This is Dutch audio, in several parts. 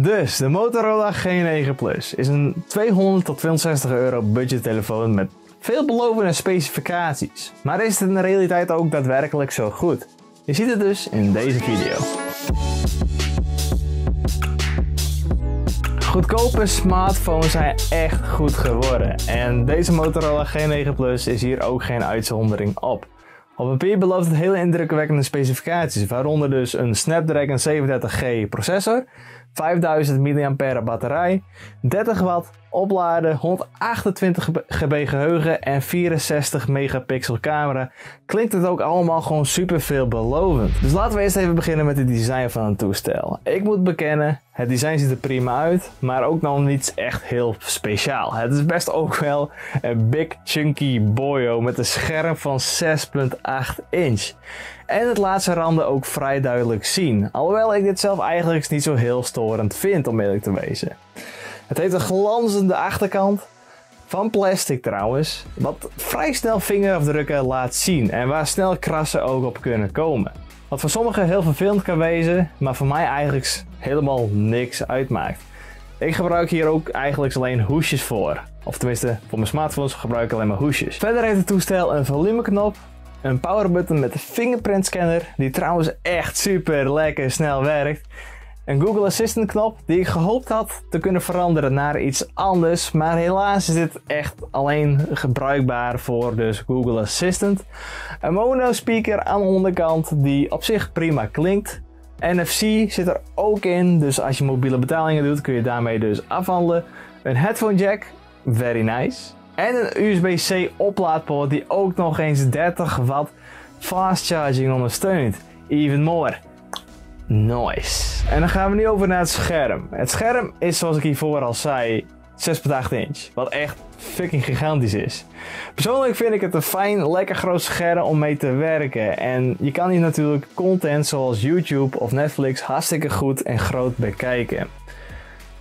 Dus de Motorola G9 Plus is een 200 tot 260 euro budgettelefoon met veelbelovende specificaties. Maar is het in de realiteit ook daadwerkelijk zo goed? Je ziet het dus in deze video. Goedkope smartphones zijn echt goed geworden. En deze Motorola G9 Plus is hier ook geen uitzondering op. Op papier belooft het hele indrukwekkende specificaties, waaronder dus een Snapdragon 37G processor, 5000 mAh batterij, 30 watt opladen, 128 GB geheugen en 64 megapixel camera. Klinkt het ook allemaal gewoon super veelbelovend. Dus laten we eerst even beginnen met het design van het toestel. Ik moet bekennen, het design ziet er prima uit, maar ook nog niets echt heel speciaal. Het is best ook wel een big chunky boyo met een scherm van 6.8 inch. En het laat zijn randen ook vrij duidelijk zien. Alhoewel ik dit zelf eigenlijk niet zo heel storend vind om eerlijk te wezen. Het heeft een glanzende achterkant. Van plastic trouwens. Wat vrij snel vingerafdrukken laat zien. En waar snel krassen ook op kunnen komen. Wat voor sommigen heel vervelend kan wezen. Maar voor mij eigenlijk helemaal niks uitmaakt. Ik gebruik hier ook eigenlijk alleen hoesjes voor. Of tenminste, voor mijn smartphones gebruik ik alleen maar hoesjes. Verder heeft het toestel een volumeknop, een powerbutton met een fingerprint scanner, die trouwens echt super lekker snel werkt. Een Google Assistant knop die ik gehoopt had te kunnen veranderen naar iets anders. Maar helaas is dit echt alleen gebruikbaar voor dus Google Assistant. Een mono speaker aan de onderkant die op zich prima klinkt. NFC zit er ook in, dus als je mobiele betalingen doet kun je daarmee dus afhandelen. Een headphone jack, very nice. En een USB-C oplaadpoort die ook nog eens 30 watt fast charging ondersteunt. Even more. Nice. En dan gaan we nu over naar het scherm. Het scherm is zoals ik hiervoor al zei 6.8 inch. Wat echt fucking gigantisch is. Persoonlijk vind ik het een fijn, lekker groot scherm om mee te werken. En je kan hier natuurlijk content zoals YouTube of Netflix hartstikke goed en groot bekijken.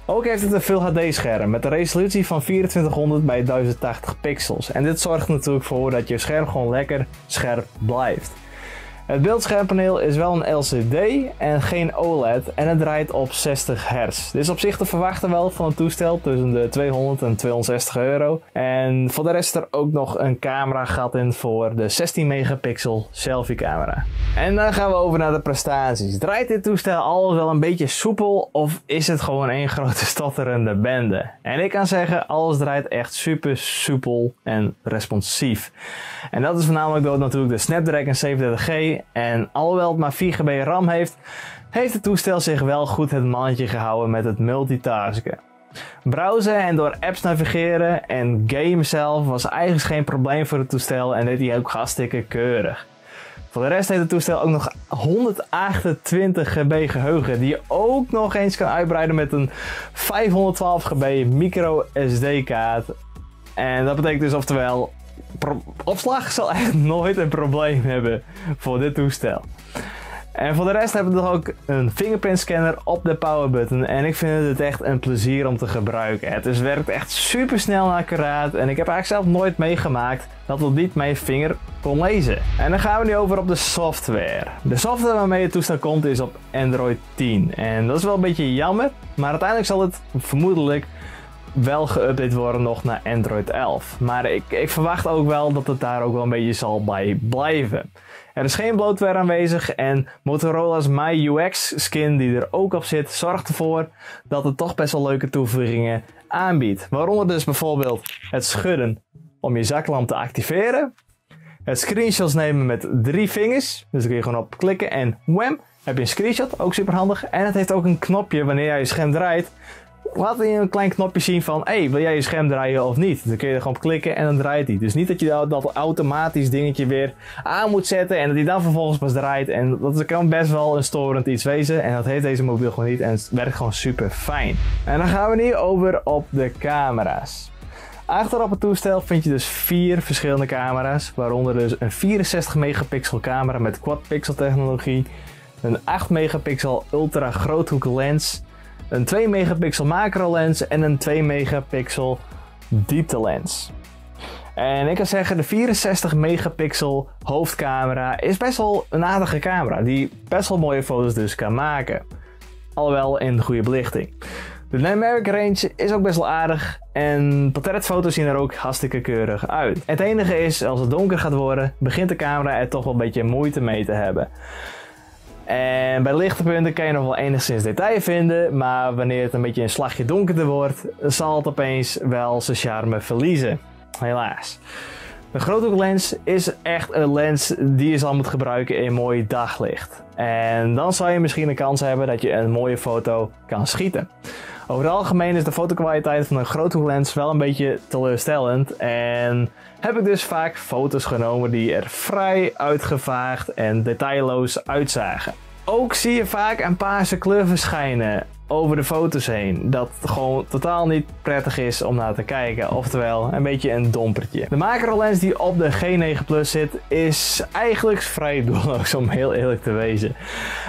Ook heeft het een Full HD scherm met een resolutie van 2400 bij 1080 pixels. En dit zorgt natuurlijk voor dat je scherm gewoon lekker scherp blijft. Het beeldschermpaneel is wel een LCD en geen OLED en het draait op 60 Hz. Dit is op zich te verwachten wel van een toestel tussen de 200 en 260 euro. En voor de rest er ook nog een camera gat in voor de 16 megapixel selfie camera. En dan gaan we over naar de prestaties. Draait dit toestel alles wel een beetje soepel of is het gewoon één grote stotterende bende? En ik kan zeggen, alles draait echt super soepel en responsief. En dat is voornamelijk door natuurlijk de Snapdragon 37G en alhoewel het maar 4 GB RAM heeft, heeft het toestel zich wel goed het mannetje gehouden met het multitasken. Browsen en door apps navigeren en game zelf was eigenlijk geen probleem voor het toestel en deed hij ook hartstikke keurig. Voor de rest heeft het toestel ook nog 128 GB geheugen, die je ook nog eens kan uitbreiden met een 512 GB micro SD kaart. En dat betekent dus oftewel opslag zal echt nooit een probleem hebben voor dit toestel. En voor de rest hebben we nog ook een fingerprint scanner op de power button. En ik vind het echt een plezier om te gebruiken. Het is, werkt echt super snel en accuraat. En ik heb eigenlijk zelf nooit meegemaakt dat het niet mijn vinger kon lezen. En dan gaan we nu over op de software. De software waarmee het toestel komt is op Android 10. En dat is wel een beetje jammer. Maar uiteindelijk zal het vermoedelijk wel geüpdate worden nog naar Android 11. Maar ik, ik verwacht ook wel dat het daar ook wel een beetje zal bij blijven. Er is geen bloatware aanwezig en Motorola's MyUX skin die er ook op zit zorgt ervoor dat het toch best wel leuke toevoegingen aanbiedt. Waaronder dus bijvoorbeeld het schudden om je zaklamp te activeren. Het screenshots nemen met drie vingers. Dus daar kun je gewoon op klikken en wham, heb je een screenshot. Ook super handig. En het heeft ook een knopje wanneer jij je scherm draait laat je een klein knopje zien van, hey, wil jij je scherm draaien of niet? Dan kun je er gewoon op klikken en dan draait hij. Dus niet dat je dat, dat automatisch dingetje weer aan moet zetten en dat hij dan vervolgens pas draait. En dat kan best wel een storend iets wezen. En dat heeft deze mobiel gewoon niet en het werkt gewoon super fijn. En dan gaan we nu over op de camera's. Achter op het toestel vind je dus vier verschillende camera's, waaronder dus een 64 megapixel camera met quad pixel technologie, een 8 megapixel ultra groothoek lens, een 2 megapixel macro lens en een 2 megapixel diepte lens. En ik kan zeggen, de 64 megapixel hoofdcamera is best wel een aardige camera die best wel mooie foto's dus kan maken. alhoewel in goede belichting. De dynamic range is ook best wel aardig en portretfoto's zien er ook hartstikke keurig uit. Het enige is, als het donker gaat worden, begint de camera er toch wel een beetje moeite mee te hebben. En bij lichte punten kan je nog wel enigszins detail vinden, maar wanneer het een beetje een slagje donkerder wordt, zal het opeens wel zijn charme verliezen. Helaas. De groothoeklens is echt een lens die je zal moeten gebruiken in mooi daglicht. En dan zal je misschien een kans hebben dat je een mooie foto kan schieten. Over het algemeen is de fotokwaliteit van een groothoeklens wel een beetje teleurstellend. En heb ik dus vaak foto's genomen die er vrij uitgevaagd en detailloos uitzagen. Ook zie je vaak een paarse kleur verschijnen over de foto's heen. Dat gewoon totaal niet prettig is om naar te kijken. Oftewel, een beetje een dompertje. De macro lens die op de G9 Plus zit, is eigenlijk vrij doelloos om heel eerlijk te wezen.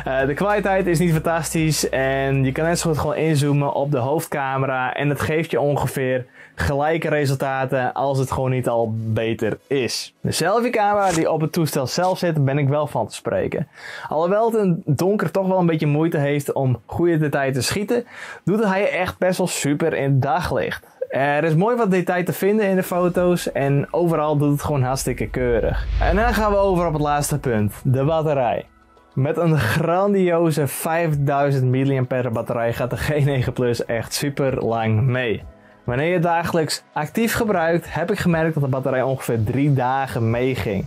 Uh, de kwaliteit is niet fantastisch en je kan net zo goed gewoon inzoomen op de hoofdcamera en het geeft je ongeveer gelijke resultaten als het gewoon niet al beter is. De selfie-camera die op het toestel zelf zit, ben ik wel van te spreken. Alhoewel het in donker toch wel een beetje moeite heeft om goede detail te schieten, doet hij echt best wel super in daglicht. Er is mooi wat detail te vinden in de foto's en overal doet het gewoon hartstikke keurig. En dan gaan we over op het laatste punt, de batterij. Met een grandioze 5000 mAh batterij gaat de G9 Plus echt super lang mee. Wanneer je dagelijks actief gebruikt, heb ik gemerkt dat de batterij ongeveer 3 dagen meeging.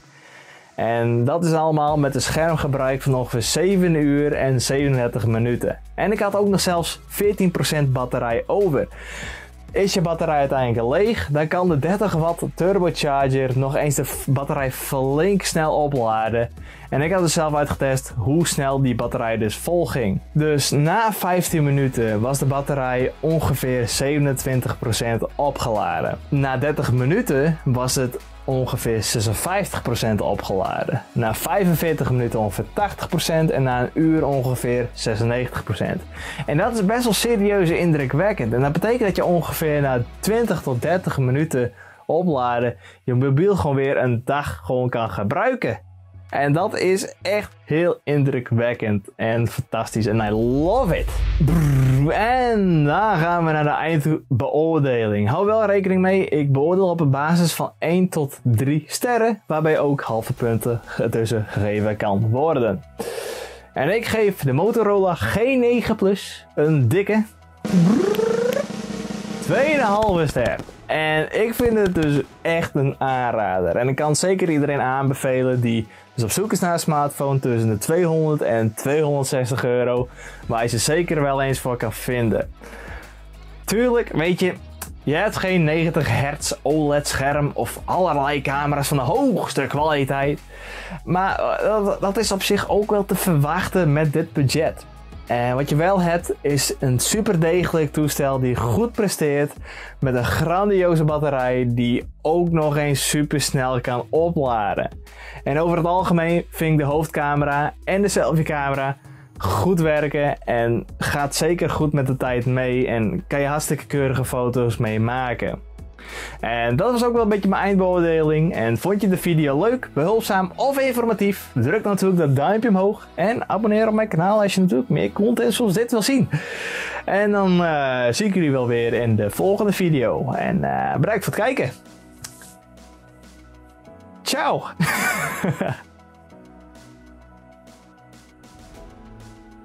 En dat is allemaal met een schermgebruik van ongeveer 7 uur en 37 minuten. En ik had ook nog zelfs 14% batterij over. Is je batterij uiteindelijk leeg, dan kan de 30 watt turbocharger nog eens de batterij flink snel opladen. En ik had dus zelf uitgetest hoe snel die batterij dus vol ging. Dus na 15 minuten was de batterij ongeveer 27% opgeladen. Na 30 minuten was het ongeveer 56% opgeladen. Na 45 minuten ongeveer 80% en na een uur ongeveer 96%. En dat is best wel serieus indrukwekkend. En dat betekent dat je ongeveer na 20 tot 30 minuten opladen je mobiel gewoon weer een dag gewoon kan gebruiken. En dat is echt heel indrukwekkend en fantastisch. En I love it. En dan gaan we naar de eindbeoordeling. Hou wel rekening mee, ik beoordeel op een basis van 1 tot 3 sterren. Waarbij ook halve punten tussen gegeven kan worden. En ik geef de Motorola G9 Plus een dikke 2,5 ster. En ik vind het dus echt een aanrader. En ik kan zeker iedereen aanbevelen die dus op zoek is naar een smartphone tussen de 200 en 260 euro. Waar je ze zeker wel eens voor kan vinden. Tuurlijk, weet je, je hebt geen 90 hertz OLED scherm of allerlei camera's van de hoogste kwaliteit. Maar eh, dat is op zich ook wel te verwachten met dit budget. En wat je wel hebt is een super degelijk toestel die goed presteert met een grandioze batterij die ook nog eens super snel kan opladen. En over het algemeen vind ik de hoofdcamera en de selfiecamera goed werken en gaat zeker goed met de tijd mee en kan je hartstikke keurige foto's mee maken. En dat was ook wel een beetje mijn eindbeoordeling. En vond je de video leuk, behulpzaam of informatief? Druk natuurlijk dat duimpje omhoog. En abonneer op mijn kanaal als je natuurlijk meer content zoals dit wil zien. En dan uh, zie ik jullie wel weer in de volgende video. En uh, bedankt voor het kijken. Ciao!